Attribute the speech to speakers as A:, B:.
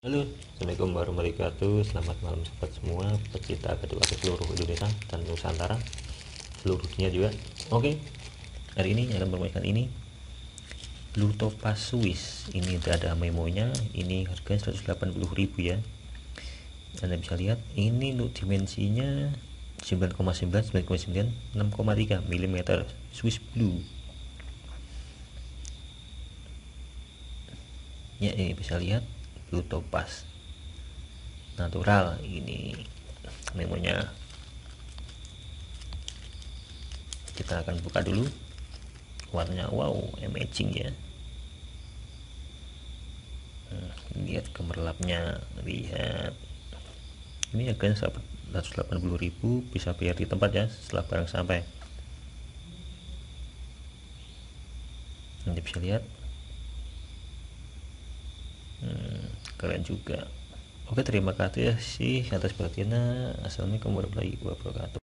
A: Halo, Assalamualaikum warahmatullahi wabarakatuh. Selamat malam sobat semua. Pecinta kedua seluruh Indonesia dan Nusantara. Seluruh dunia juga. Oke, hari ini akan memainkan ini Blue Topaz Swiss. Ini udah ada memonya. Ini harganya 180.000 ya. Anda bisa lihat Ini untuk dimensinya 9,9 9,9 6,3 mm Swiss Blue. Ya ini bisa lihat blue topaz natural ini memonya. Kita akan buka dulu. Warnanya wow amazing ya. Nah, lihat gemerlapnya lihat. Ini harganya 180.000 bisa bayar di tempat ya setelah barang sampai. Anda bisa lihat keren juga. Oke terima kasih atas perhatiannya. Assalamualaikum warahmatullahi wabarakatuh